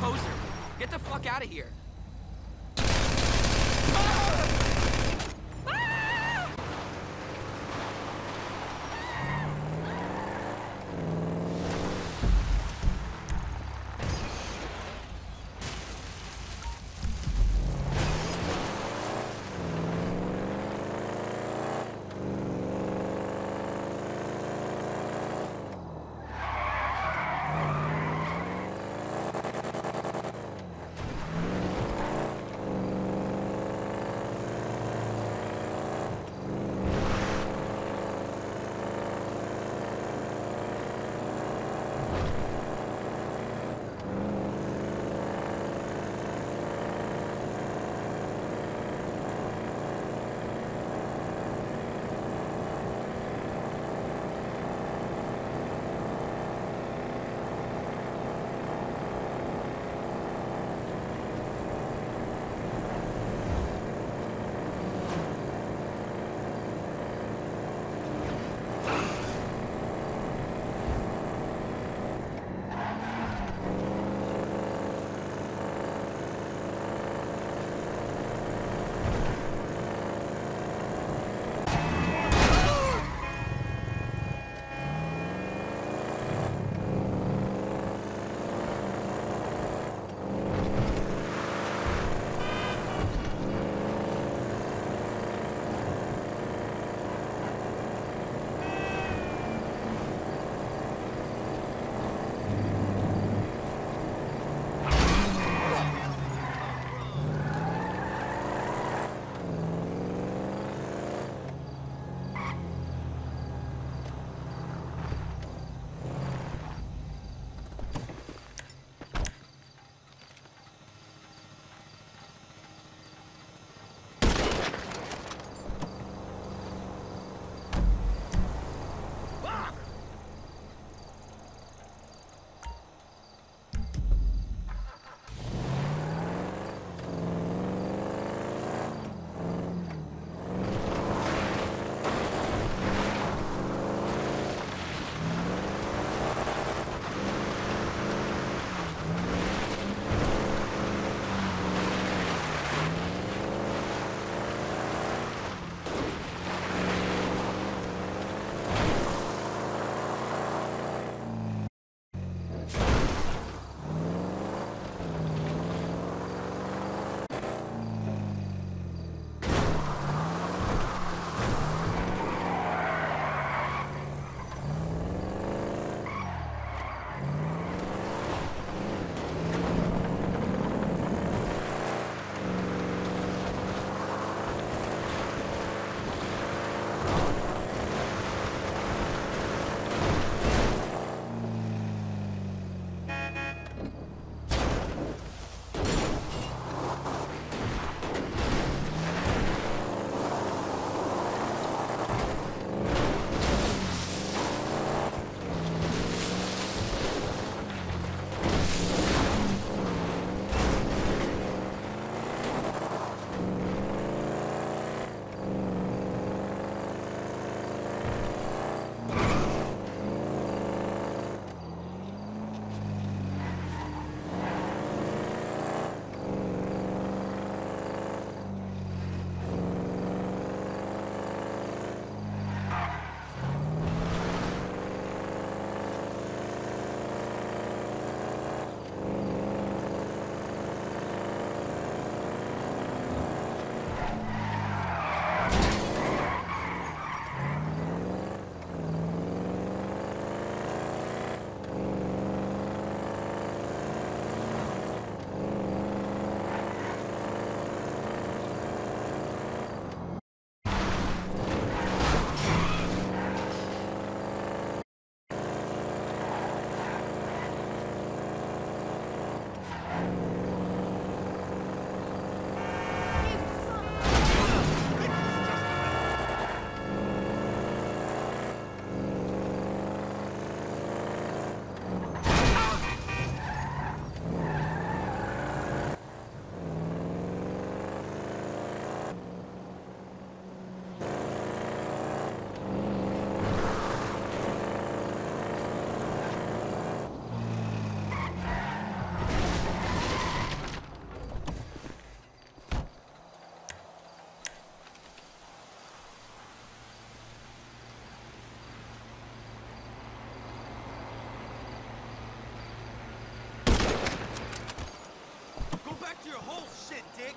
poser. Get the fuck out of here. Your whole shit, dick!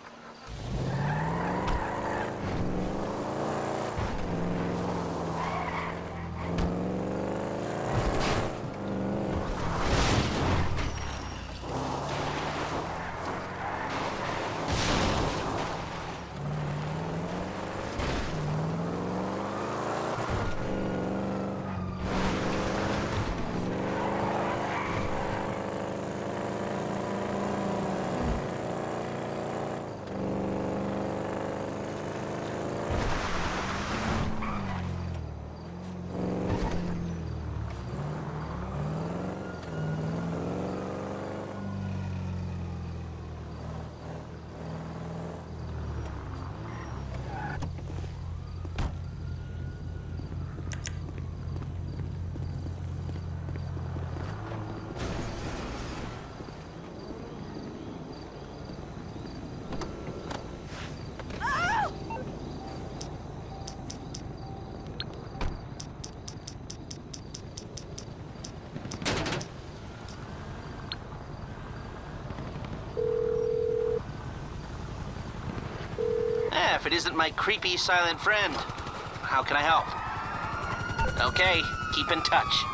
Eh, if it isn't my creepy silent friend, how can I help? Okay, keep in touch.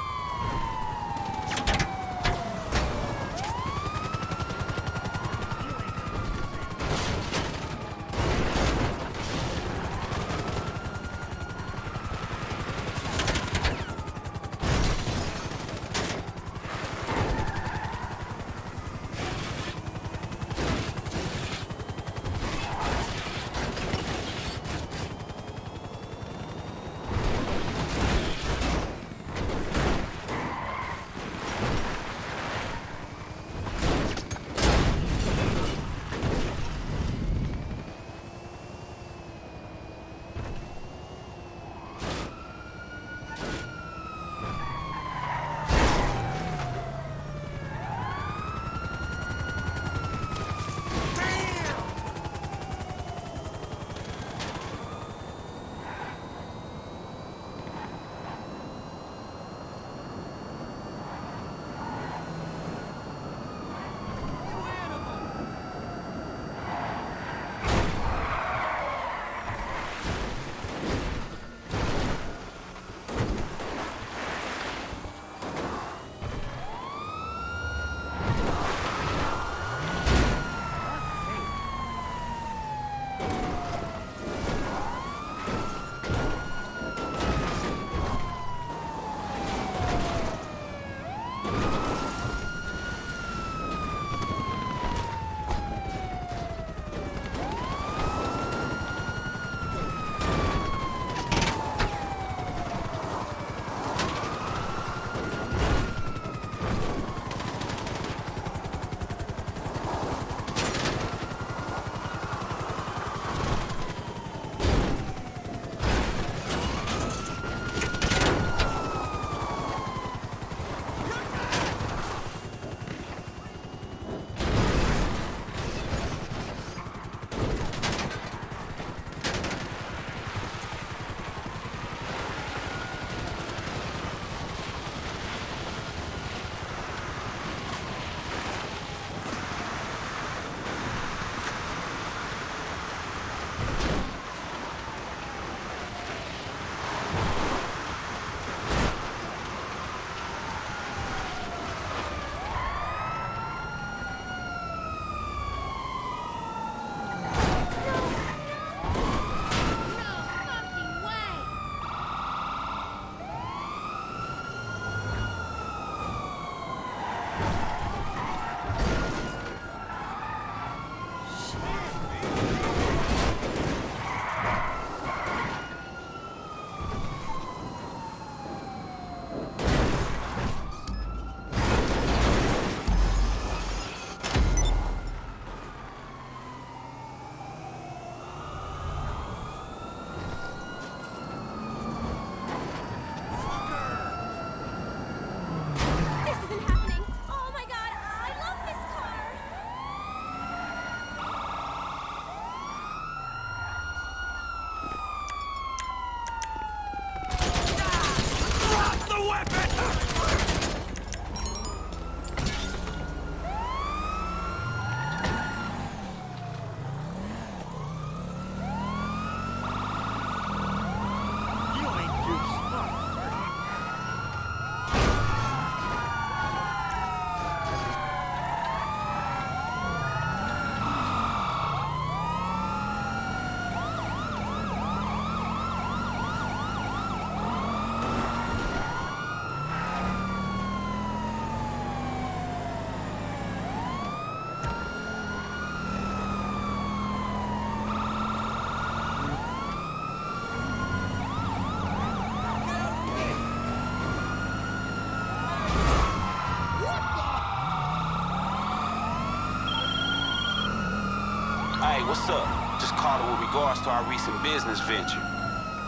What's up? Just calling with regards to our recent business venture.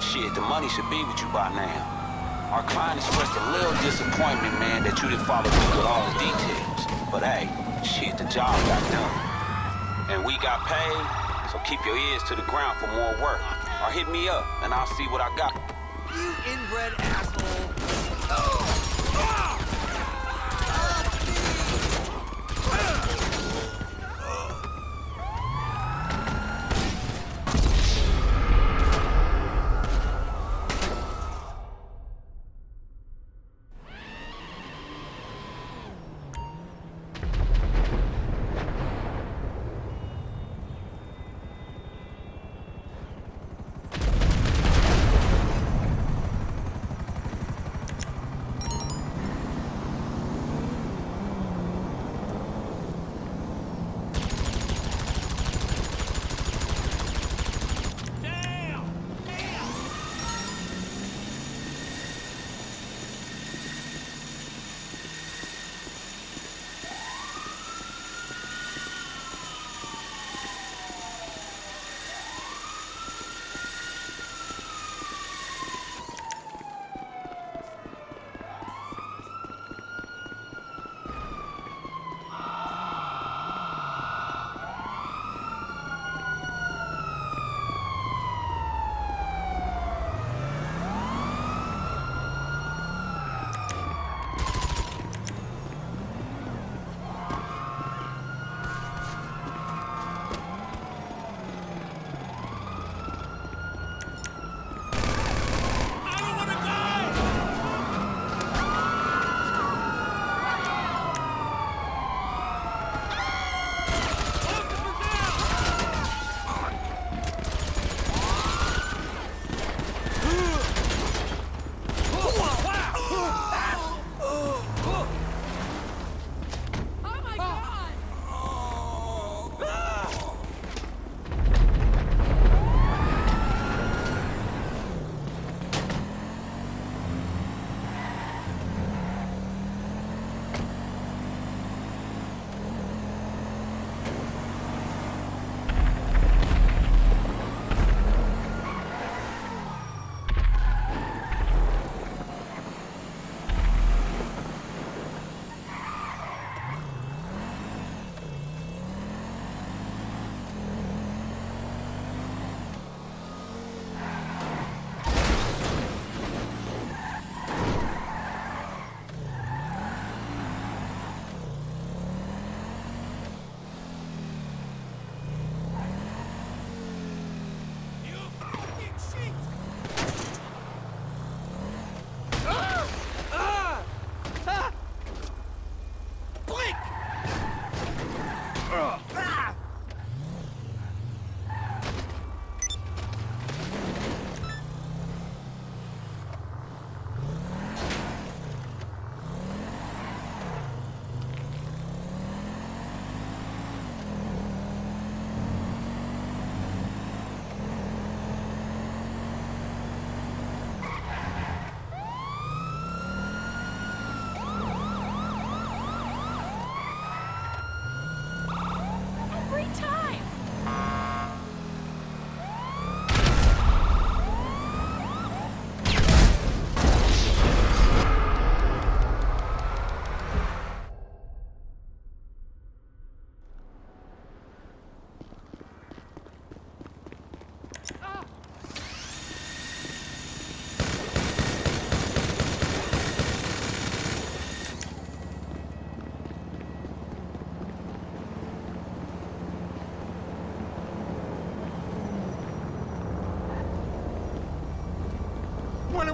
Shit, the money should be with you by now. Our client expressed a little disappointment, man, that you didn't follow through with all the details. But hey, shit, the job got done. And we got paid, so keep your ears to the ground for more work. Or hit me up, and I'll see what I got. You inbred asshole.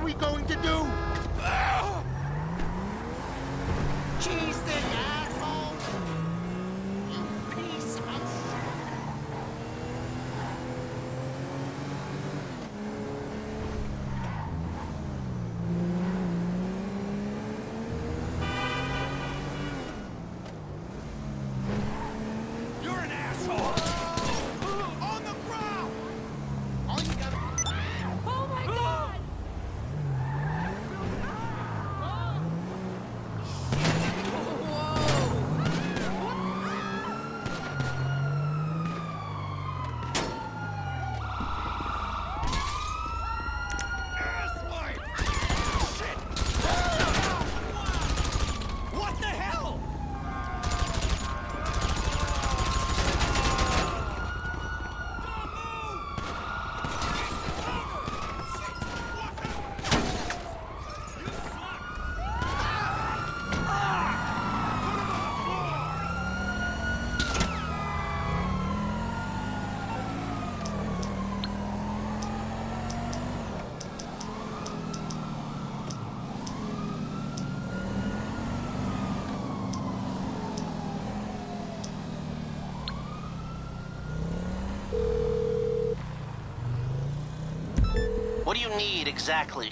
We going to do? You need exactly?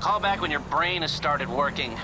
Call back when your brain has started working.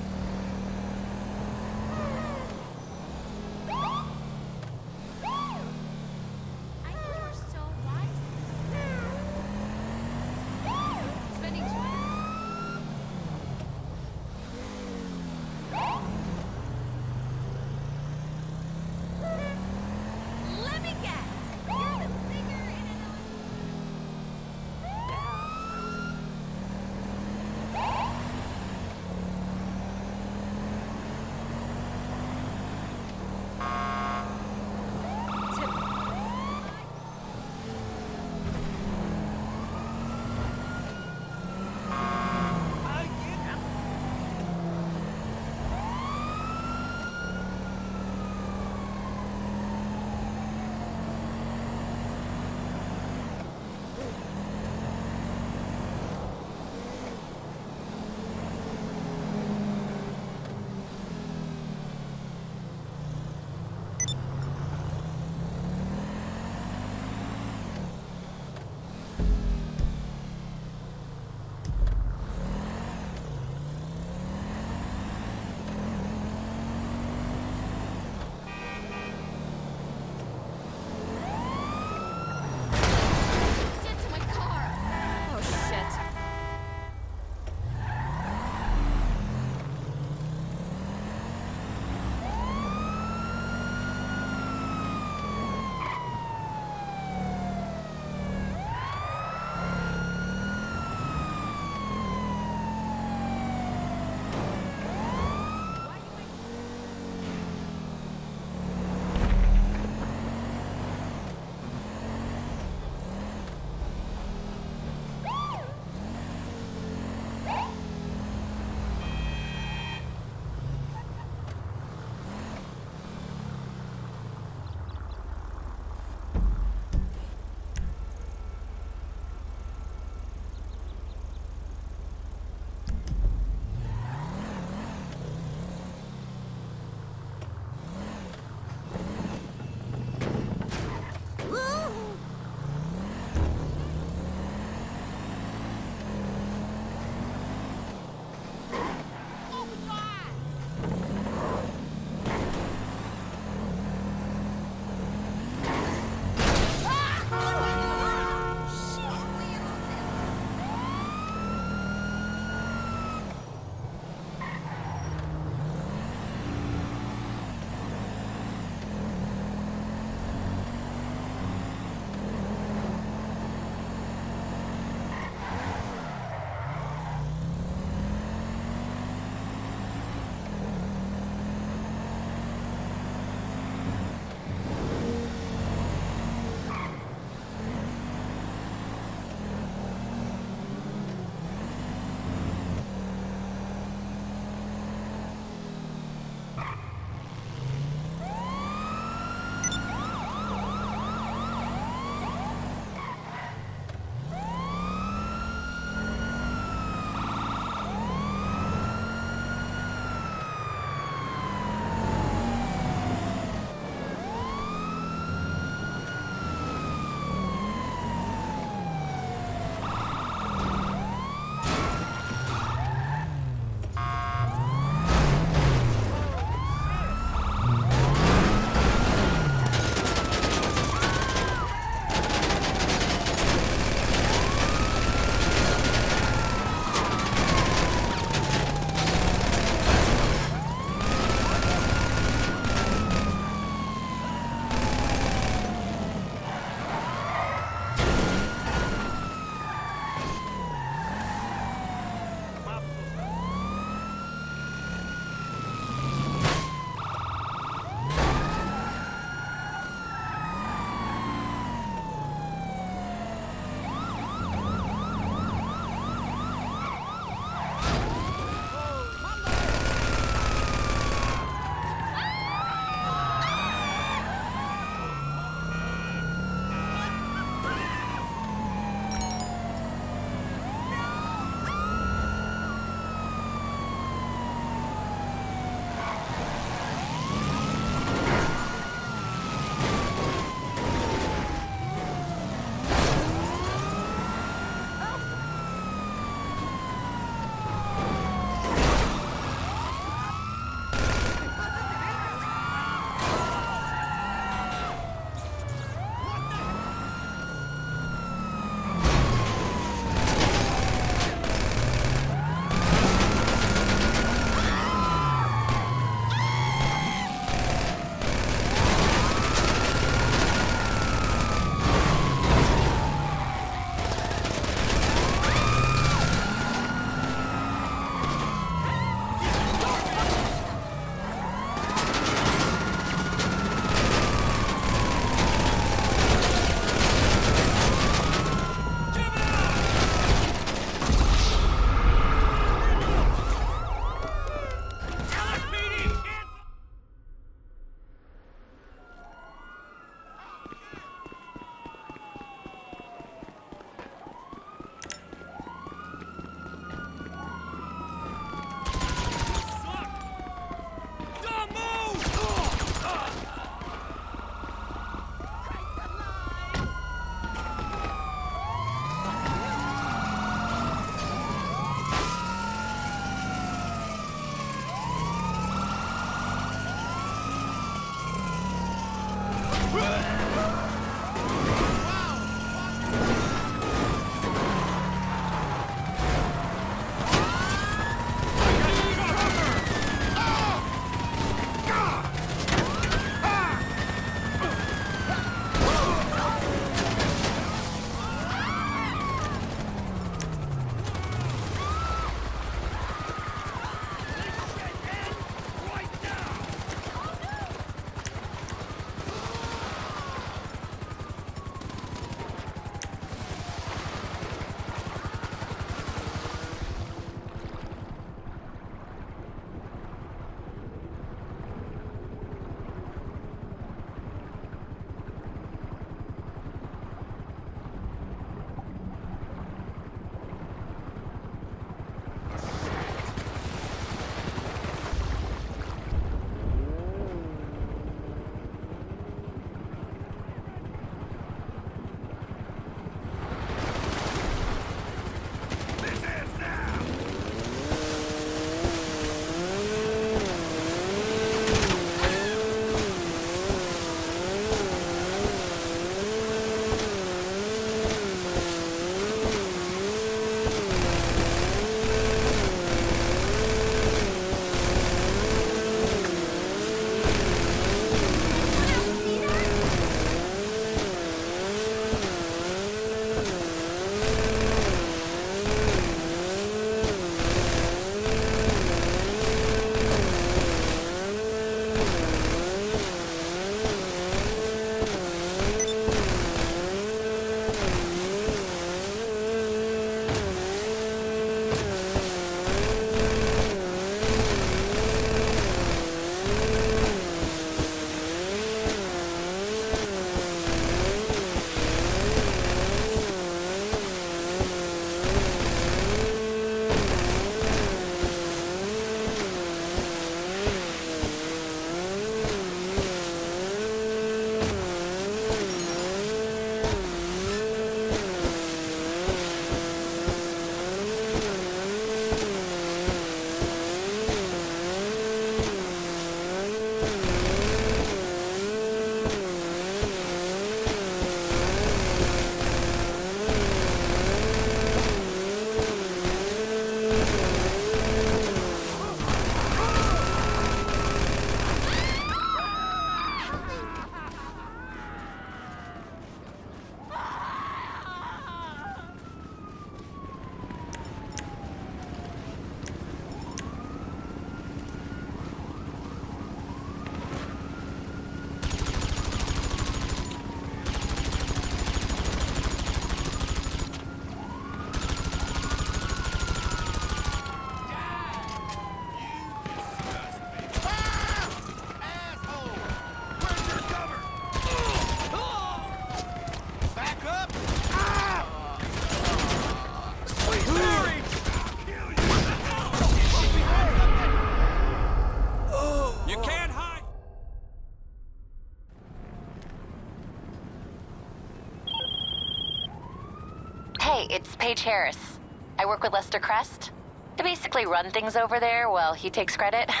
Paige Harris. I work with Lester Crest. To basically run things over there while he takes credit.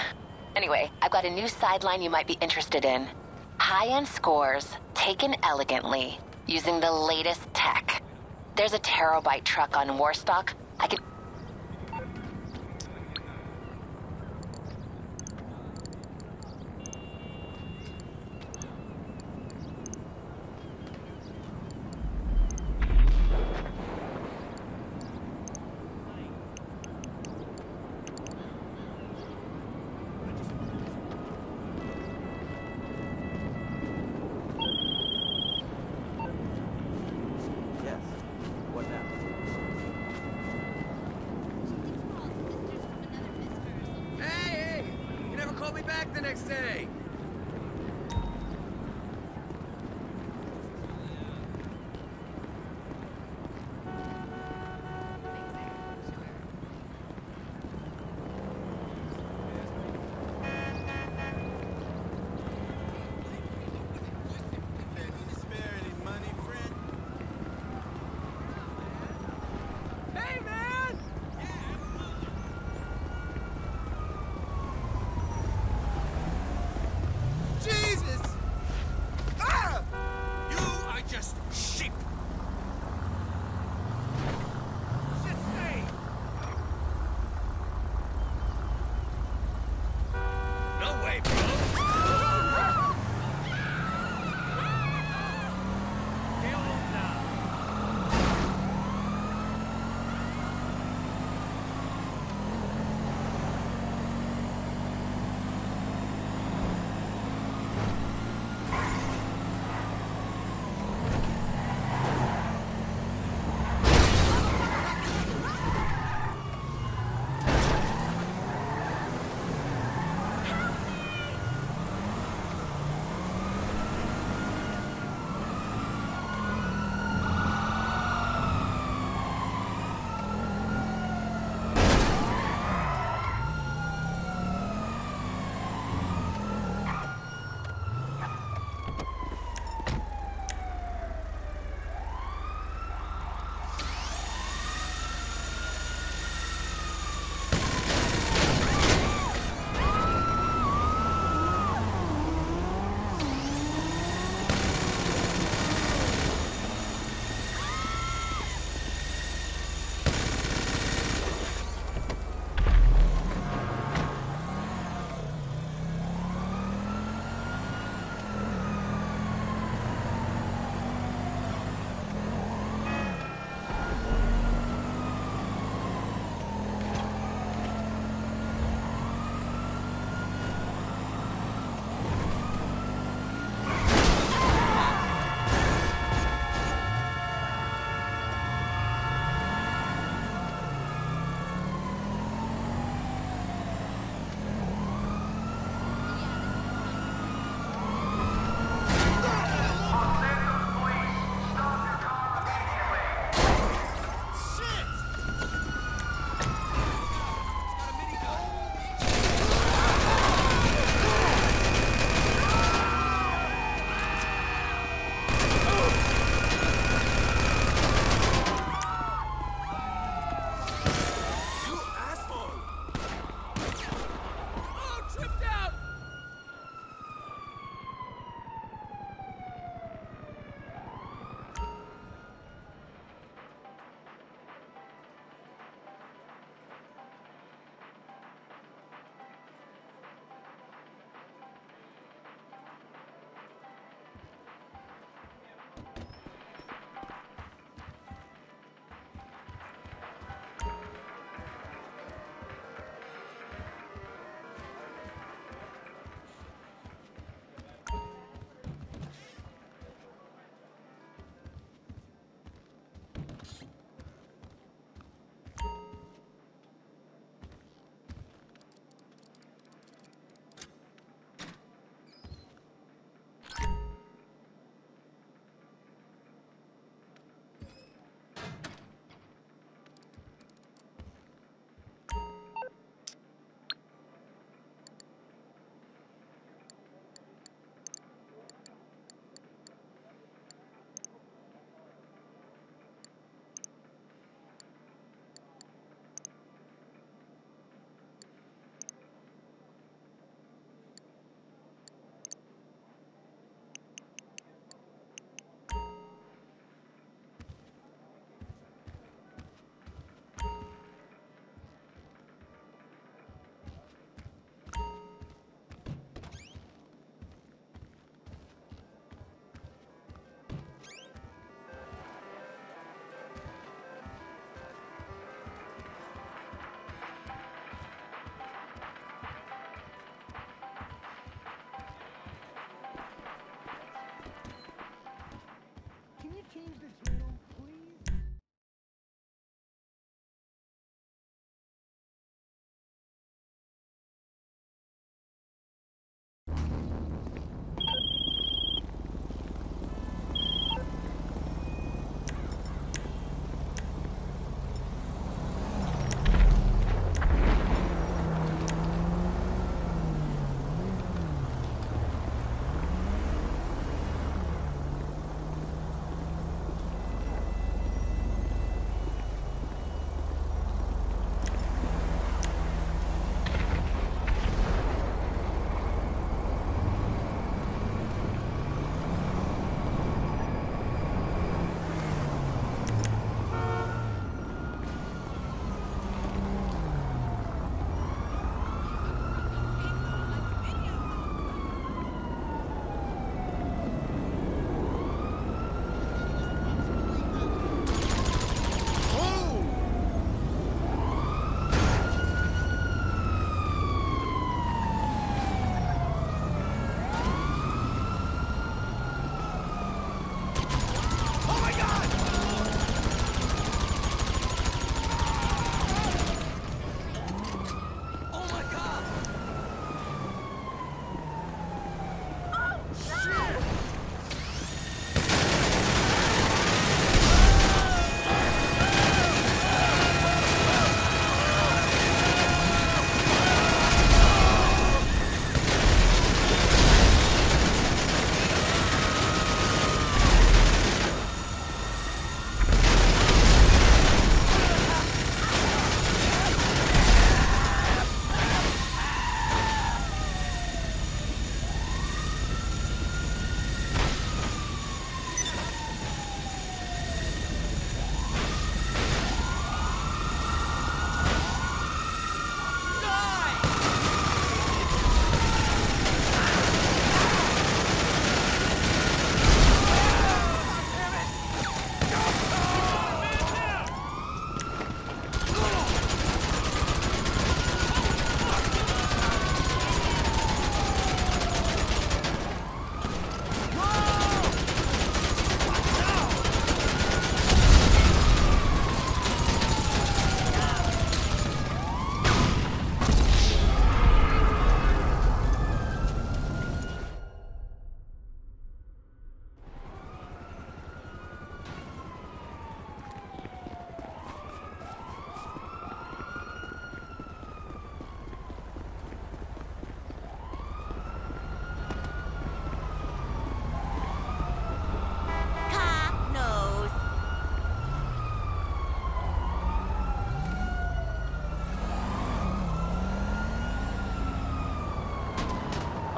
Anyway, I've got a new sideline you might be interested in. High-end scores, taken elegantly, using the latest tech. There's a Terrorbyte truck on Warstock. I can... change this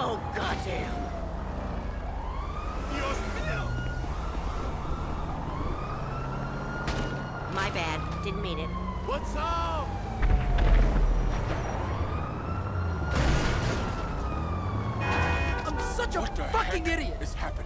Oh, goddamn. Dios mío! My bad. Didn't mean it. What's up? I'm such a What the fucking heck idiot! is happening?